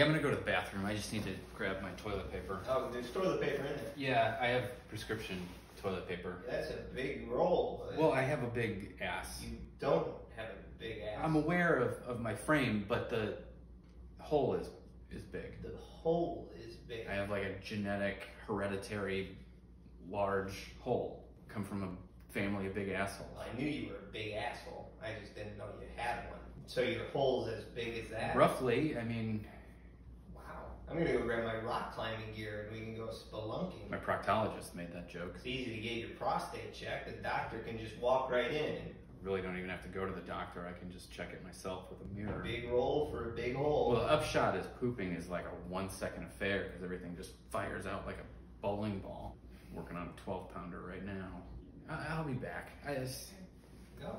Yeah, I'm gonna go to the bathroom. I just need to grab my toilet paper. Oh, there's toilet paper in there. Yeah, I have prescription toilet paper. That's a big roll. Well, I have a big ass. you don't have a big ass. I'm aware of, of my frame, but the hole is is big. the hole is big. I have like a genetic, hereditary, large hole. Come from a family of big assholes. I knew you were a big asshole. I just didn't know you had one. So your hole's as big as that? Roughly, I mean. I'm gonna go grab my rock climbing gear and we can go spelunking. my proctologist made that joke. It's easy to get your prostate checked. The doctor can just walk right in. Really don't even have to go to the doctor. I can just check it myself with a mirror. Big roll for a big hole. Well, the upshot is pooping is like a one second affair because everything just fires out like a bowling ball. working on a 12 pounder right now. I- I'll be back. I just. Go.